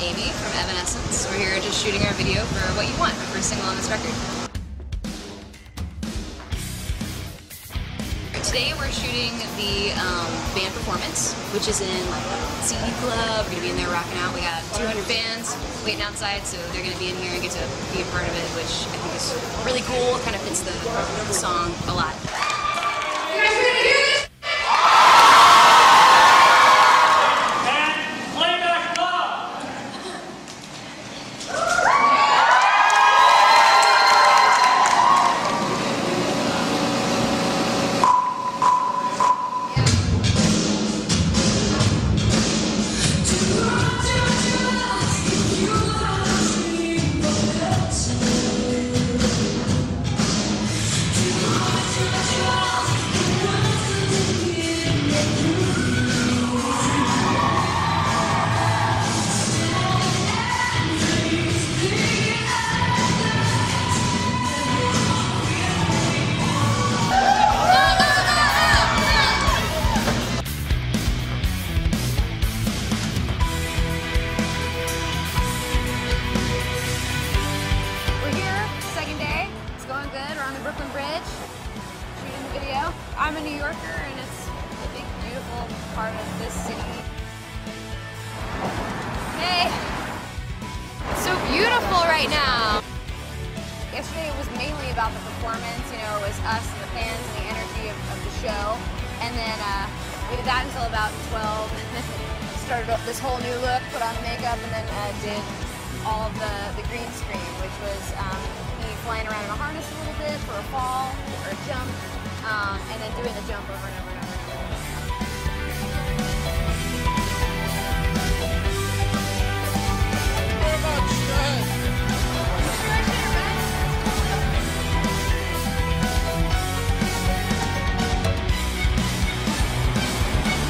Amy from Evanescence. We're here just shooting our video for What You Want, our first single on this record. Today we're shooting the um, band performance, which is in like seedy club. We're gonna be in there rocking out. We got 200 fans waiting outside, so they're gonna be in here and get to be a part of it, which I think is really cool. Kind of fits the, the song a lot. Brooklyn Bridge, shooting the video. I'm a New Yorker, and it's a big, beautiful part of this city. Hey, so beautiful right now. Yesterday it was mainly about the performance. You know, it was us and the fans and the energy of, of the show. And then uh, we did that until about 12. Started up this whole new look, put on makeup, and then uh, did all the, the green screen, which was um, me flying around in a harness a little bit for a fall or a jump, um, and then doing the jump over and over and over. And over.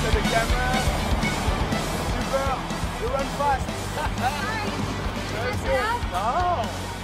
to the camera. Super. You run fast. No.